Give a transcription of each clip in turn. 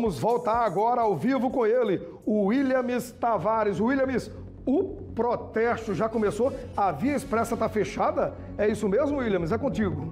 Vamos voltar agora ao vivo com ele, o Williams Tavares. Williams, o protesto já começou? A Via Expressa está fechada? É isso mesmo, Williams? É contigo.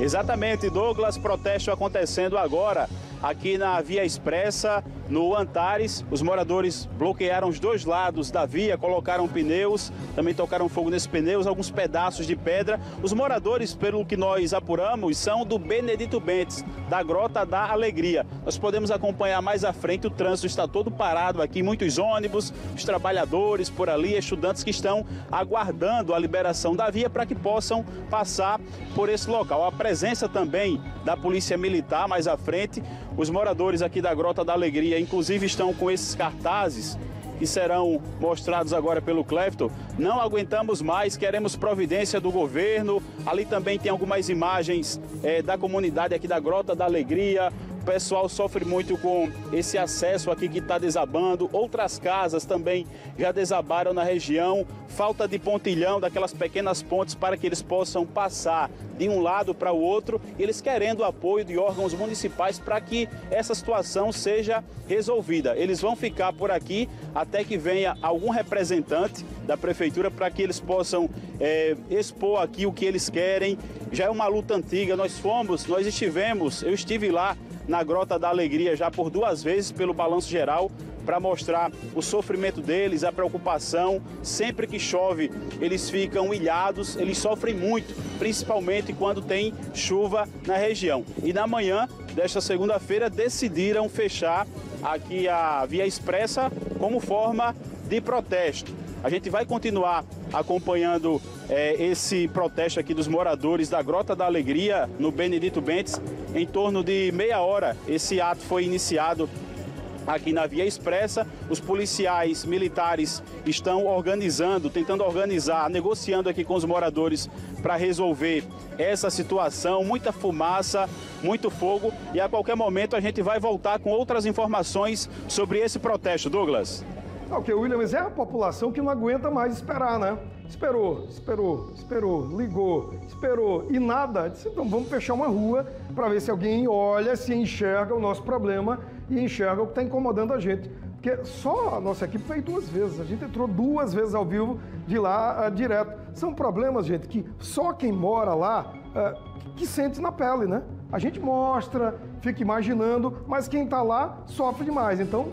Exatamente, Douglas, protesto acontecendo agora aqui na Via Expressa, no Antares. Os moradores bloquearam os dois lados da via, colocaram pneus, também tocaram fogo nesses pneus, alguns pedaços de pedra. Os moradores, pelo que nós apuramos, são do Benedito Bentes, da Grota da Alegria. Nós podemos acompanhar mais à frente, o trânsito está todo parado aqui, muitos ônibus, os trabalhadores por ali, estudantes que estão aguardando a liberação da via para que possam passar por esse local. A presença também da Polícia Militar mais à frente, os moradores aqui da Grota da Alegria, inclusive, estão com esses cartazes que serão mostrados agora pelo Clefton. Não aguentamos mais, queremos providência do governo. Ali também tem algumas imagens é, da comunidade aqui da Grota da Alegria, pessoal sofre muito com esse acesso aqui que está desabando. Outras casas também já desabaram na região. Falta de pontilhão, daquelas pequenas pontes para que eles possam passar de um lado para o outro. Eles querendo apoio de órgãos municipais para que essa situação seja resolvida. Eles vão ficar por aqui até que venha algum representante da prefeitura para que eles possam é, expor aqui o que eles querem. Já é uma luta antiga. Nós fomos, nós estivemos, eu estive lá na Grota da Alegria já por duas vezes pelo Balanço Geral para mostrar o sofrimento deles, a preocupação. Sempre que chove, eles ficam ilhados, eles sofrem muito, principalmente quando tem chuva na região. E na manhã desta segunda-feira decidiram fechar aqui a Via Expressa como forma de protesto. A gente vai continuar acompanhando é, esse protesto aqui dos moradores da Grota da Alegria, no Benedito Bentes. Em torno de meia hora, esse ato foi iniciado aqui na Via Expressa. Os policiais militares estão organizando, tentando organizar, negociando aqui com os moradores para resolver essa situação. Muita fumaça, muito fogo e a qualquer momento a gente vai voltar com outras informações sobre esse protesto. Douglas. Ok, Williams, é a população que não aguenta mais esperar, né? Esperou, esperou, esperou, ligou, esperou e nada. Disse, então vamos fechar uma rua para ver se alguém olha, se enxerga o nosso problema e enxerga o que está incomodando a gente. Porque só a nossa equipe veio duas vezes, a gente entrou duas vezes ao vivo de lá uh, direto. São problemas, gente, que só quem mora lá uh, que sente na pele, né? A gente mostra, fica imaginando, mas quem está lá sofre demais. Então,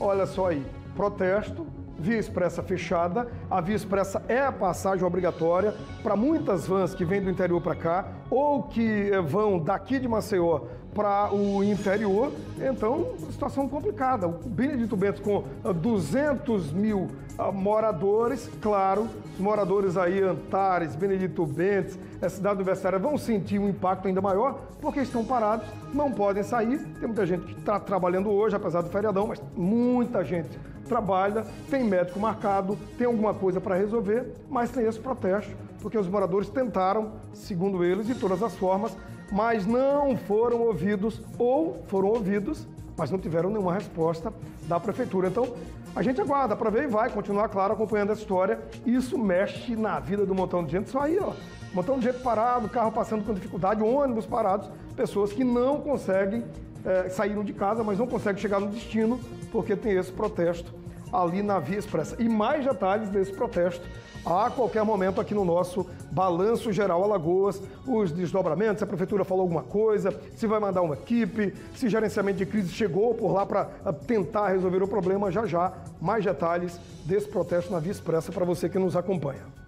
olha só aí protesto, via expressa fechada. A via expressa é a passagem obrigatória para muitas vans que vêm do interior para cá ou que eh, vão daqui de Maceió para o interior. Então, situação complicada. O Benedito Bento com 200 ah, mil ah, moradores, claro, os moradores aí, Antares, Benedito Bentes, a cidade universitária vão sentir um impacto ainda maior porque estão parados, não podem sair. Tem muita gente que está trabalhando hoje, apesar do feriadão, mas muita gente trabalha, tem médico marcado, tem alguma coisa para resolver, mas tem esse protesto, porque os moradores tentaram, segundo eles, de todas as formas, mas não foram ouvidos ou foram ouvidos, mas não tiveram nenhuma resposta da prefeitura. Então, a gente aguarda para ver e vai continuar, claro, acompanhando essa história. Isso mexe na vida do montão de gente. Só aí, ó, montão de gente parado, carro passando com dificuldade, ônibus parados, pessoas que não conseguem, é, de casa, mas não conseguem chegar no destino porque tem esse protesto ali na Via Expressa. E mais detalhes desse protesto a qualquer momento aqui no nosso Balanço Geral Alagoas, os desdobramentos, se a prefeitura falou alguma coisa, se vai mandar uma equipe, se gerenciamento de crise chegou por lá para ah, tentar resolver o problema, já já mais detalhes desse protesto na Via Expressa para você que nos acompanha.